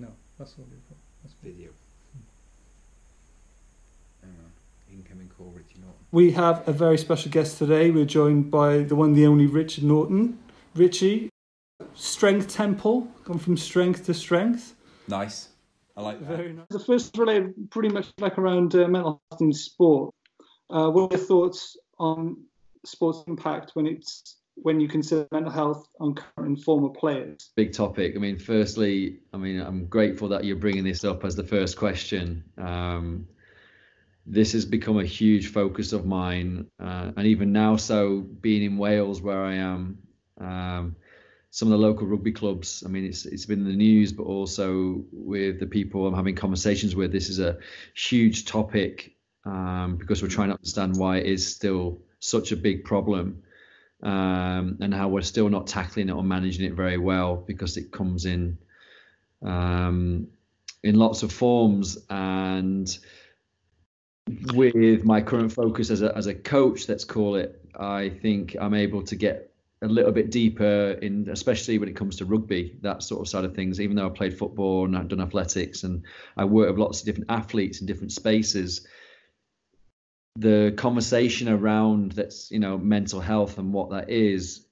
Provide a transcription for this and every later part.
That one? No, that's audio. That's Video. Hang on. Incoming call, Richie Norton. We have a very special guest today. We're joined by the one, the only Richard Norton. Richie, Strength Temple, gone from strength to strength. Nice. I like that. Very nice. The first related pretty much like around uh, mental health in sport. Uh, what are your thoughts on sports impact when it's when you consider mental health on current and former players? big topic. I mean, firstly, I mean, I'm grateful that you're bringing this up as the first question. Um, this has become a huge focus of mine, uh, and even now, so being in Wales where I am, um, some of the local rugby clubs. I mean, it's it's been in the news, but also with the people I'm having conversations with. This is a huge topic um, because we're trying to understand why it is still such a big problem um, and how we're still not tackling it or managing it very well because it comes in um, in lots of forms. And with my current focus as a, as a coach let's call it i think i'm able to get a little bit deeper in especially when it comes to rugby that sort of side of things. Even though i played football and i've done athletics and i work with lots of different athletes in different spaces the conversation around that's you know mental health and what that is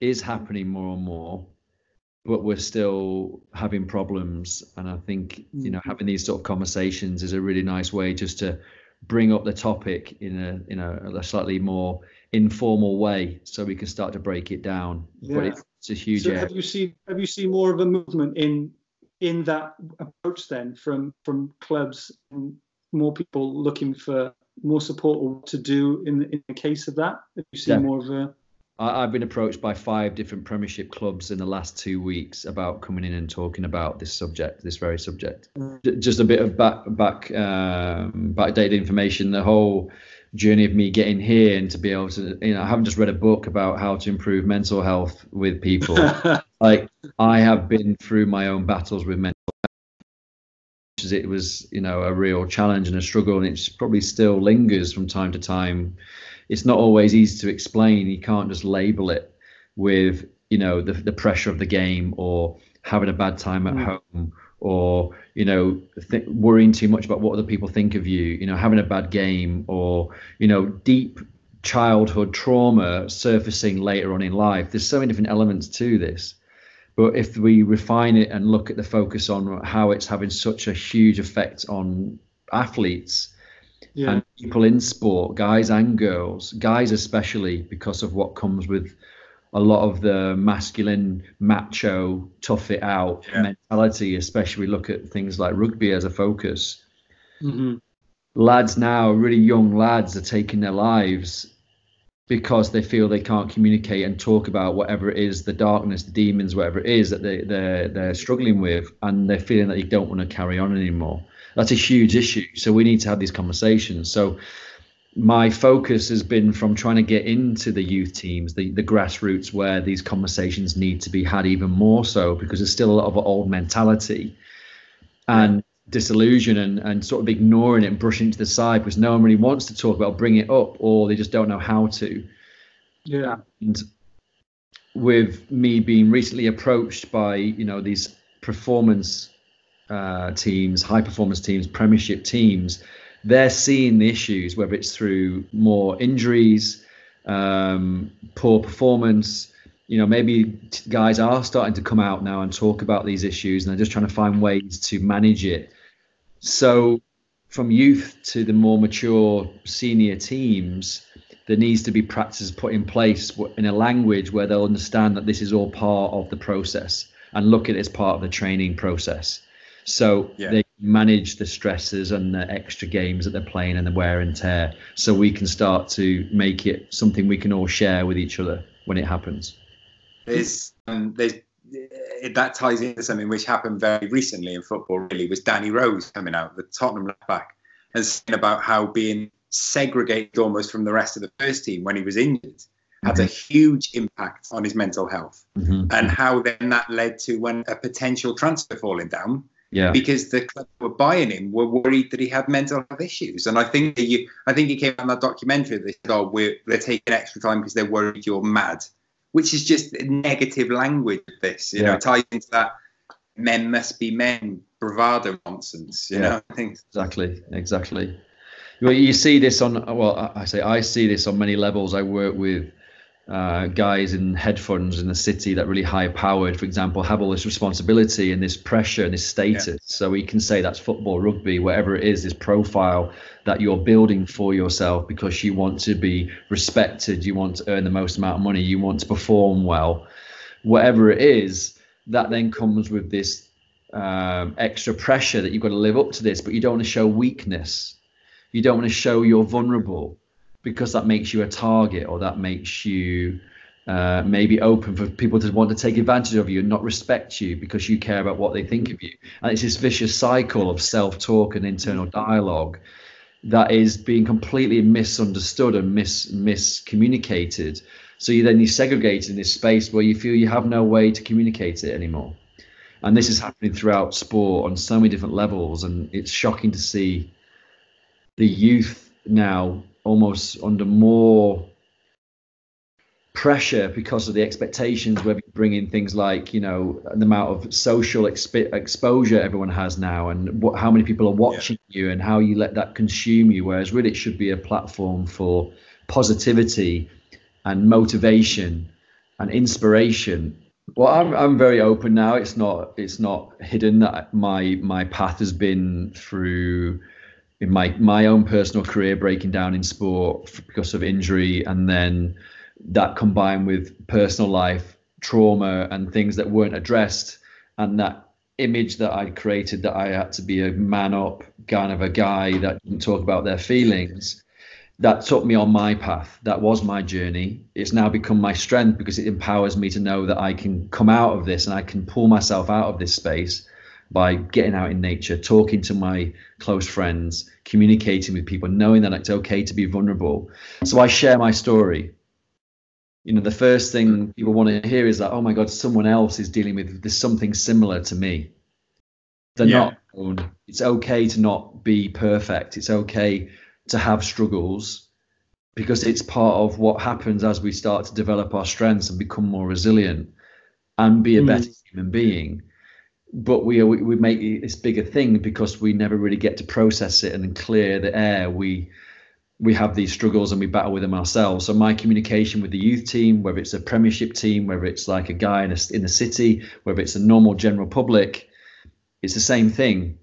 is happening more and more but we're still having problems and i think you know mm-hmm. having these sort of conversations is a really nice way just to bring up the topic in a in a, a slightly more informal way so we can start to break it down Yeah. but it's, it's a huge So area. have you seen have you seen more of a movement in in that approach then from from clubs and more people looking for more support or what to do in the, in the case of that? Have you see Yeah. more of a I, I've been approached by five different Premiership clubs in the last two weeks about coming in and talking about this subject, this very subject. Just a bit of back back um, backdated information. The whole journey of me getting here and to be able to, you know, I haven't just read a book about how to improve mental health with people. like I have been through my own battles with mental It was, you know, a real challenge and a struggle, and it probably still lingers from time to time. It's not always easy to explain. You can't just label it with, you know, the the pressure of the game or having a bad time at Mm. home or you know th- worrying too much about what other people think of you you know having a bad game or you know deep childhood trauma surfacing later on in life there's so many different elements to this but if we refine it and look at the focus on how it's having such a huge effect on athletes yeah and people in sport, guys and girls, guys especially, because of what comes with a lot of the masculine, macho, tough it out Yeah. mentality, especially we look at things like rugby as a focus. hmm Lads now, really young lads, are taking their lives because they feel they can't communicate and talk about whatever it is, the darkness, the demons, whatever it is that they, they're, they're struggling with, and they're feeling that they don't want to carry on anymore. That's a huge issue. So we need to have these conversations. So my focus has been from trying to get into the youth teams, the, the grassroots, where these conversations need to be had even more so because there's still a lot of old mentality and disillusion and, and sort of ignoring it and brushing it to the side because no one really wants to talk about, bring it up, or they just don't know how to. Yeah. And with me being recently approached by you know these performance uh, teams high performance teams premiership teams they're seeing the issues whether it's through more injuries um, poor performance. You know maybe guys are starting to come out now and talk about these issues and they're just trying to find ways to manage it so from youth to the more mature senior teams there needs to be practices put in place in a language where they'll understand that this is all part of the process and look at it as part of the training process. So Yeah. they manage the stresses and the extra games that they're playing and the wear and tear, so we can start to make it something we can all share with each other when it happens. There's, um, there's uh, that ties into something which happened very recently in football. Really, was Danny Rose coming out, the Tottenham left back, and saying about how being segregated almost from the rest of the first team when he was injured had a huge impact on his mental health, Mhm. and how then that led to when a potential transfer falling down Yeah. because the club were buying him were worried that he had mental health issues. And I think that you, I think it came out in that documentary. They said, "Oh, we're they're taking extra time because they're worried you're mad," which is just negative language. This, you know, Yeah. it ties into that men must be men bravado nonsense. You Yeah. know, I think Exactly, exactly. Well, you see this on. Well, I say I see this on many levels. I work with uh, guys in hedge funds in the city that really high powered, for example, have all this responsibility and this pressure and this status. So we can say that's football, rugby, whatever it is, this profile that you're building for yourself because you want to be respected, you want to earn the most amount of money, you want to perform well, whatever it is. That then comes with this um, extra pressure that you've got to live up to this, but you don't want to show weakness. You don't want to show you're vulnerable because that makes you a target or that makes you uh, maybe open for people to want to take advantage of you and not respect you because you care about what they think of you. And it's this vicious cycle of self talk and internal dialogue that is being completely misunderstood and mis miscommunicated. So you then you segregate in this space where you feel you have no way to communicate it anymore. And this is happening throughout sport on so many different levels, and it's shocking to see the youth now almost under more pressure because of the expectations where we bring in things like you know the amount of social exp- exposure everyone has now and what, how many people are watching you and how you let that consume you whereas really it should be a platform for positivity and motivation and inspiration. Well i'm, I'm very open now. It's not it's not hidden that my my path has been through in my my own personal career breaking down in sport because of injury and then that combined with personal life trauma and things that weren't addressed and that image that I created that I had to be a man up kind of a guy that didn't talk about their feelings that took me on my path. That was my journey. It's now become my strength because it empowers me to know that I can come out of this and I can pull myself out of this space by getting out in nature, talking to my close friends, communicating with people, knowing that it's okay to be vulnerable. So I share my story. You know, the first thing people want to hear is that, oh my God, someone else is dealing with this something similar to me. They're Yeah. not alone. It's okay to not be perfect. It's okay to have struggles because it's part of what happens as we start to develop our strengths and become more resilient and be a Mm. better human being but we, we we make this bigger thing because we never really get to process it and clear the air. We we have these struggles and we battle with them ourselves. So my communication with the youth team, whether it's a Premiership team, whether it's like a guy in a, in the city, whether it's a normal general public, it's the same thing.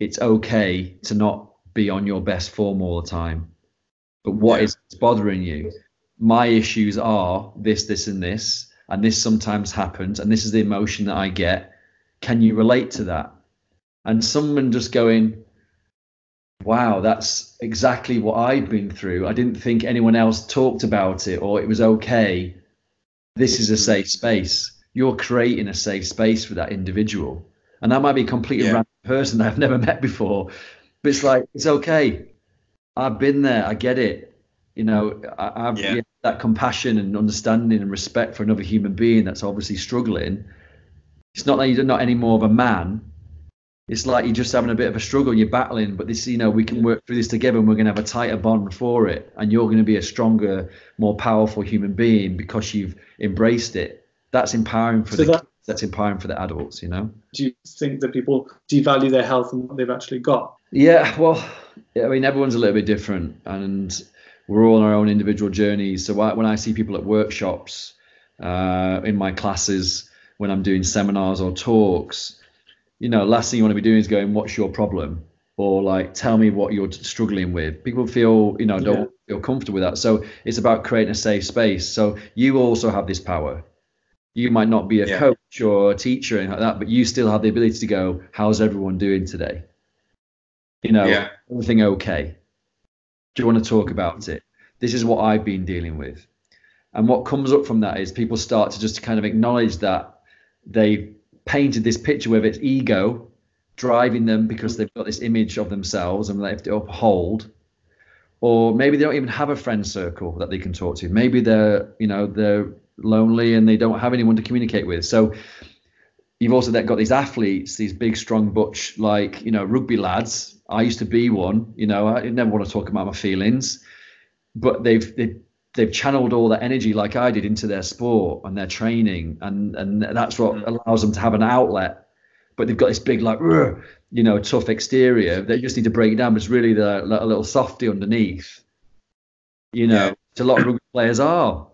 It's okay to not be on your best form all the time. But what is bothering you? My issues are this, this, and this, and this sometimes happens, and this is the emotion that I get can you relate to that? And someone just going, wow, that's exactly what I've been through. I didn't think anyone else talked about it or it was okay. This is a safe space. You're creating a safe space for that individual. And that might be a completely Yeah. random person that I've never met before. But it's like, it's okay. I've been there. I get it. You know, I, I've Yeah. yeah, that compassion and understanding and respect for another human being that's obviously struggling it's not that you're not any more of a man. It's like you're just having a bit of a struggle. You're battling, but this, you know, we can work through this together, and we're going to have a tighter bond for it. And you're going to be a stronger, more powerful human being because you've embraced it. That's empowering for So the that-. That's empowering for the adults. You know. Do you think that people devalue their health and what they've actually got? Yeah, well, I mean, everyone's a little bit different, and we're all on our own individual journeys. So I, when I see people at workshops, uh, in my classes, when I'm doing seminars or talks, you know, last thing you want to be doing is going, "What's your problem?" or like, "Tell me what you're struggling with." People feel, you know, don't feel comfortable with that. So it's about creating a safe space. So you also have this power. You might not be a Yeah. coach or a teacher and like that, but you still have the ability to go, "How's everyone doing today?" You know, Yeah. everything okay? Do you want to talk about it? This is what I've been dealing with. And what comes up from that is people start to just kind of acknowledge that they've painted this picture, whether it's ego driving them because they've got this image of themselves and they have to uphold, or maybe they don't even have a friend circle that they can talk to. Maybe they're, you know, they're lonely and they don't have anyone to communicate with. So you've also got these athletes, these big, strong, butch, like you know, rugby lads. I used to be one. You know, I never want to talk about my feelings, but they've they've, they've channeled all that energy, like I did, into their sport and their training, and and that's what mm. allows them to have an outlet. but they've got this big like, you know, tough exterior. They just need to break it down. But it's really the a little softy underneath. You know, Yeah. which a lot of rugby players are,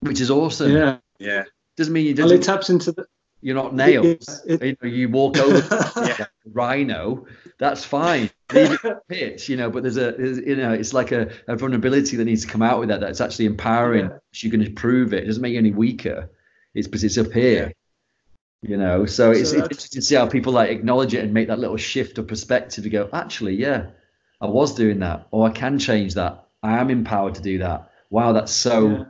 which is awesome. Yeah. Yeah. Doesn't mean you Well, it doesn't, taps into the. You're not nails. It's- it- you know, you walk over Yeah. a rhino, that's fine. Leave it on the pitch, you know, but there's a, there's, you know, it's like a, a vulnerability that needs to come out with that. That's actually empowering. Yeah. You can improve it. It doesn't make you any weaker. It's because it's up here, you know. So it's, So it's that's- interesting to see how people like acknowledge it and make that little shift of perspective to go, actually, yeah, I was doing that, or I can change that. I am empowered to do that. Wow, that's so Yeah.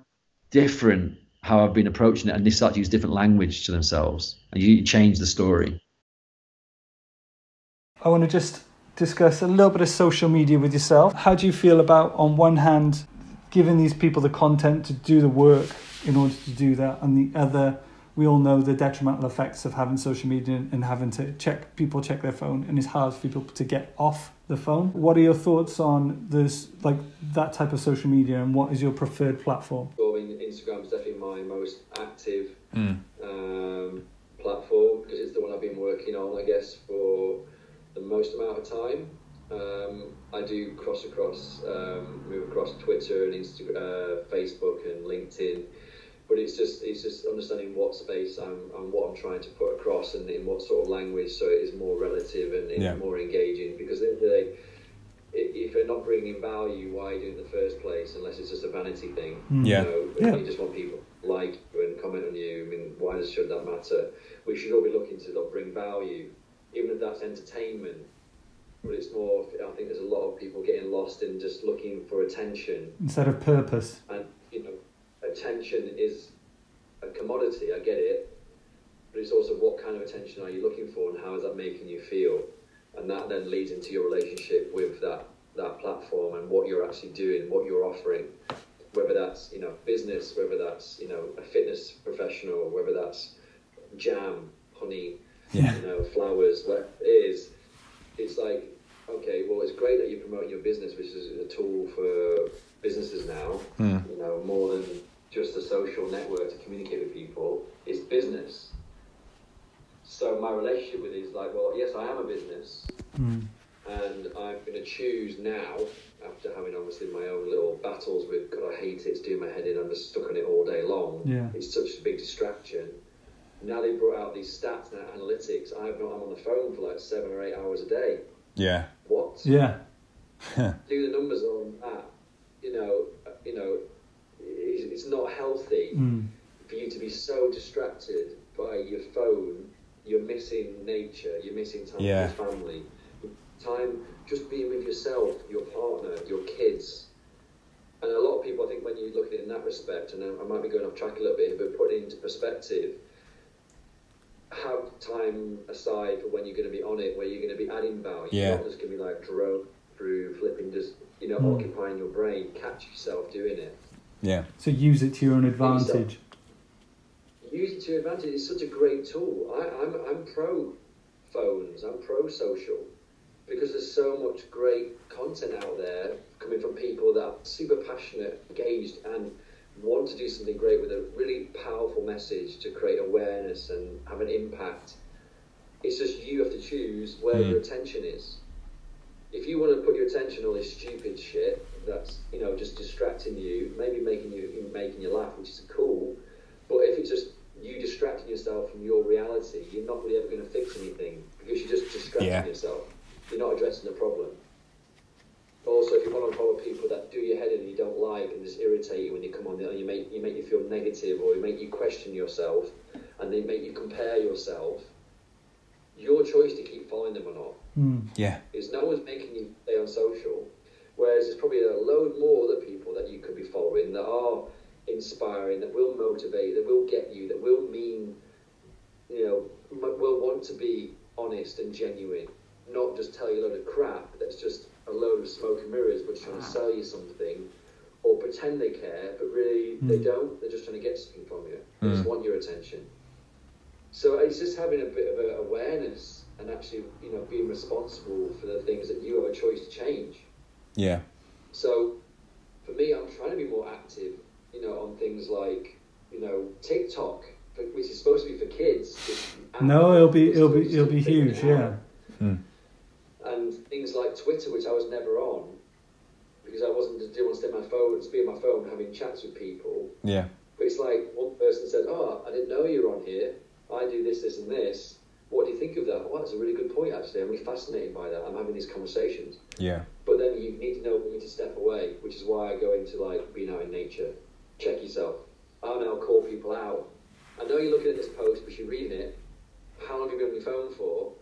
different how I've been approaching it, and they start to use different language to themselves, and you change the story. I want to just discuss a little bit of social media with yourself. How do you feel about, on one hand, giving these people the content to do the work in order to do that, and the other, we all know the detrimental effects of having social media and having to check people check their phone, and it's hard for people to get off the phone. What are your thoughts on this, like that type of social media, and what is your preferred platform? I mean, Instagram is definitely my most active Mm. um, platform because it's the one I've been working on, I guess, for the most amount of time. Um, I do cross across, um, move across Twitter and Insta- uh, Facebook and LinkedIn, but it's just it's just understanding what space I'm and what I'm trying to put across and in what sort of language, so it is more relative and it's Yeah. more engaging. Because at the end of the day, if you're not bringing value, why do it in the first place? Unless it's just a vanity thing. Yeah. You know, Yeah. you just want people to like you and comment on you. I mean, why does should that matter? We should all be looking to like, bring value, even if that's entertainment. But it's more. I think there's a lot of people getting lost in just looking for attention, Instead of purpose. and you know, attention is a commodity. I get it, but it's also what kind of attention are you looking for, and how is that making you feel? And that then leads into your relationship with that that platform and what you're actually doing, what you're offering whether that's you know business, whether that's you know a fitness professional, whether that's jam, honey, Yeah. you know flowers, whatever it is. It's like okay, well it's great that you're promoting your business, which is a tool for businesses now. Mm. You know more than just a social network to communicate with people. It's business. So my relationship with it is like, well, yes, I am a business, Mm. And I'm going to choose now, after having obviously my own little battles with God, I hate it, it's doing my head in, I'm just stuck on it all day long. Yeah. It's such a big distraction. Now they brought out these stats and analytics. I've not, I'm on the phone for like seven or eight hours a day. Yeah. What? Yeah. Do the numbers on that. You know, you know, it's, it's not healthy Mm. for you to be so distracted by your phone, you're missing nature, you're missing time Yeah. with your family, time just being with yourself, your partner, your kids. And a lot of people, I think, when you look at it in that respect, and I I might be going off track a little bit, but put it into perspective, have time aside for when you're going to be on it, where you're going to be adding value. Yeah. Not just going to be like drone through, flipping, just, you know, Mm. occupying your brain. Catch yourself doing it. Yeah. So use it to your own advantage. use it to your advantage. It's such a great tool. I, I'm, I'm pro phones. I'm pro social because there's so much great content out there coming from people that are super passionate, engaged, and want to do something great with a really powerful message to create awareness and have an impact. It's just you have to choose where Mm. your attention is. If you want to put your attention on this stupid shit that's you know just distracting you, maybe making you making you laugh, which is cool, but if it's just you distracting yourself from your reality, you're not really ever going to fix anything because you're just distracting Yeah. yourself. You're not addressing the problem. Also, if you want to follow people that do your head in and you don't like and just irritate you when you come on, and you make you make you feel negative or you make you question yourself, and they make you compare yourself, your choice to keep following them or not Mm. Yeah. is no one's making you stay on social. Whereas there's probably a load more other people that you could be following that are inspiring, that will motivate, that will get you, that will mean, you know, m- will want to be honest and genuine, not just tell you a load of crap that's just a load of smoke and mirrors, but trying to sell you something, or pretend they care, but really they Mm. don't. They're just trying to get something from you. They just Mm. want your attention. So it's just having a bit of a awareness and actually, you know, being responsible for the things that you have a choice to change. Yeah. So for me, I'm trying to be more active, you know, on things like, you know, TikTok. which is supposed to be for kids. No, it'll be it'll be it'll be huge. Yeah. out. And things like Twitter, which I was never on, because I wasn't didn't want to stay on my phone, to be on my phone having chats with people. Yeah. But it's like one person said, "Oh, I didn't know you were on here. I do this, this, and this. What do you think of that?" Well, that's a really good point. Actually, I'm really fascinated by that. I'm having these conversations. Yeah. But then you need to know when to step away, which is why I go into like being out in nature. Check yourself. I'll now call people out. I know you're looking at this post, but you're reading it. How long have you been on your phone for?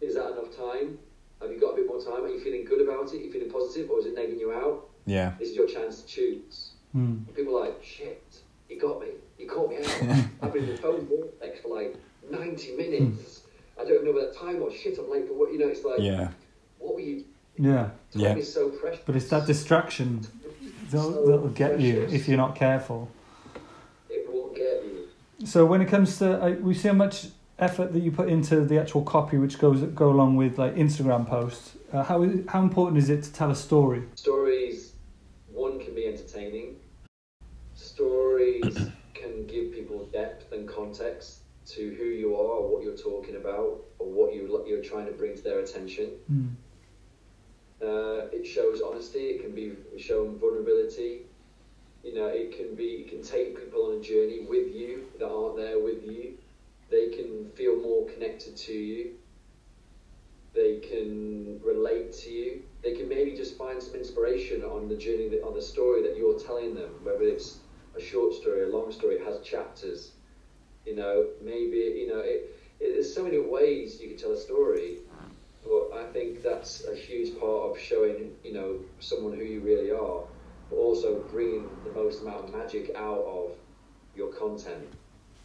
Is that enough time? Have you got a bit more time? Are you feeling good about it? Are you feeling positive, or is it nagging you out? Yeah. This is your chance to choose. Hmm. People are like, shit, he got me. He caught me out. I've been in the phone vortex for like 90 minutes. I don't know what that time was. Shit, I'm late for what? You know, it's like, Yeah. what were you? Yeah. Time Yeah. is so precious. But it's that distraction that'll, So that'll get you if you're not careful. It will get you. So when it comes to, uh, we see how much effort that you put into the actual copy, which goes go along with like Instagram posts. Uh, how is, how important is it to tell a story? Stories, one can be entertaining. Stories can give people depth and context to who you are, or what you're talking about, or what you you're trying to bring to their attention. Hmm. Uh, it shows honesty. It can be shown vulnerability. You know, it can be. It can take people on a journey with you that aren't there with you. They can feel more connected to you. They can relate to you. They can maybe just find some inspiration on the journey, that, on the story that you're telling them. Whether it's a short story, a long story, it has chapters. You know, maybe you know it, it, there's so many ways you can tell a story. But I think that's a huge part of showing, you know, someone who you really are, but also bringing the most amount of magic out of your content.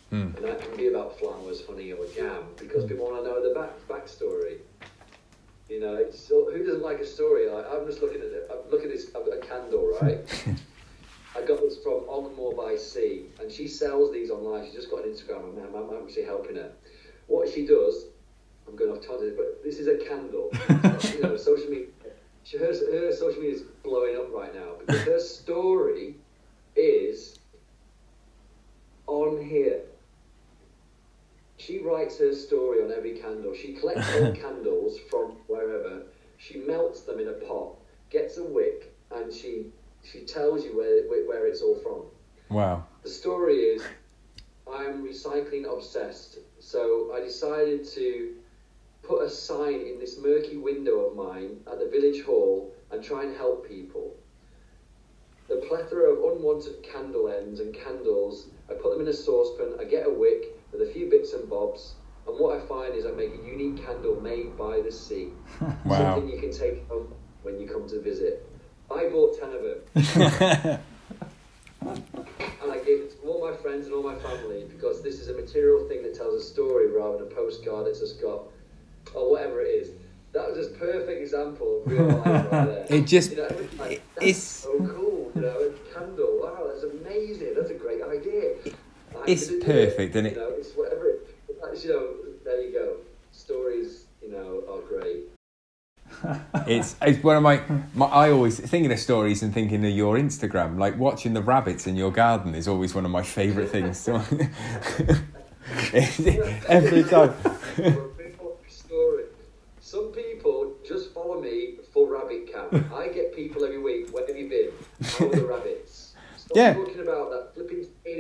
Hmm. And that can be about flowers, honey, or jam, because people want to know the back backstory. You know, it's so, who doesn't like a story? Like, I'm just looking at it. I'm looking at this a candle, right? I got this from Onmore by Sea, and she sells these online. She's just got an Instagram, and I'm, I'm actually helping her. What she does, I'm going off topic, but this is a candle. you know, social media. She, her, her social media is blowing up right now because her story is on here. She writes her story on every candle. She collects old candles from wherever. She melts them in a pot, gets a wick, and she she tells you where where it's all from. Wow. The story is I'm recycling obsessed. So I decided to put a sign in this murky window of mine at the village hall and try and help people. The plethora of unwanted candle ends and candles, I put them in a saucepan, I get a wick with a few bits and bobs, and what I find is I make a unique candle made by the sea. Wow. Something you can take home when you come to visit. I bought 10 of them and I gave it to all my friends and all my family because this is a material thing that tells a story rather than a postcard that's just got, or whatever it is. That was just perfect example of real life right there. It just- you know, like, that's it's- so cool, you know, a candle. Wow, that's amazing. That's a great idea. I It's didn't do perfect, it, isn't it? You know, it's whatever. It, that's, you know, there you go. Stories, you know, are great. It's it's one of my, my I always thinking of stories and thinking of your Instagram. Like watching the rabbits in your garden is always one of my favourite things. Every time. story. Some people just follow me for rabbit camp. I get people every week. Where have you been? How are the rabbits? Stop Yeah. talking about that flipping skinny.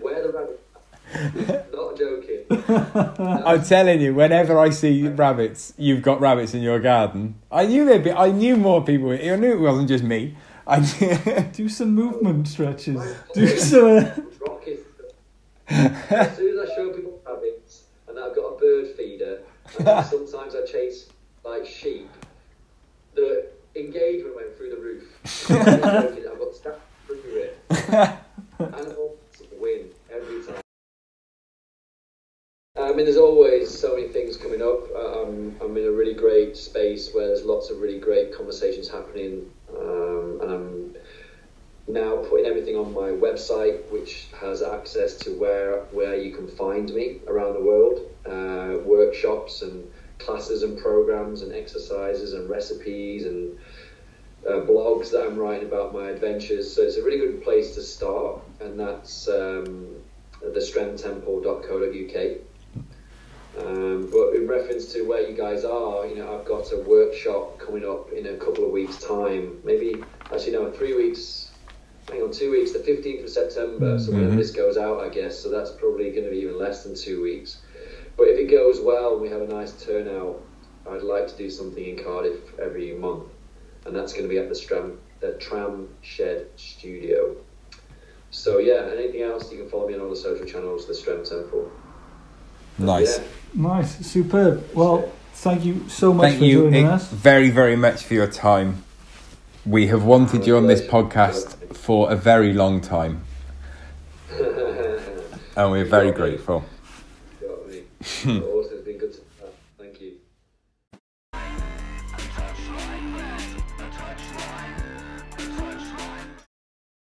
Where are the rabbits? Not joking. I'm telling you, whenever I see rabbits, you've got rabbits in your garden. I knew there'd be. I knew more people. I knew it wasn't just me. I Do some movement stretches. Do some. Uh, as soon as I show people rabbits, and I've got a bird feeder, and sometimes I chase like sheep, the engagement went through the roof. I'm not joking, I've got staff through it. Animals win every time. I mean, there's always so many things coming up. Uh, I'm, in a really great space where there's lots of really great conversations happening, um, and I'm now putting everything on my website, which has access to where where you can find me around the world, uh, workshops and classes and programs and exercises and recipes and uh, blogs that I'm writing about my adventures. So it's a really good place to start, and that's um, thestrengthtemple.co.uk. Um, but in reference to where you guys are, you know, I've got a workshop coming up in a couple of weeks' time. Maybe actually no, three weeks. Hang on, two weeks. The fifteenth of September. So whenever Mhm. this goes out, I guess. So that's probably going to be even less than two weeks. But if it goes well and we have a nice turnout, I'd like to do something in Cardiff every month, and that's going to be at the Stram, the Tram Shed Studio. So yeah, anything else? You can follow me on all the social channels. The Strength Temple. Nice. Yeah. Nice, superb. Well, thank you so much Thank for you joining us. very, very much for your time. We have wanted you on this podcast for a very long time, and we're very grateful. Got me.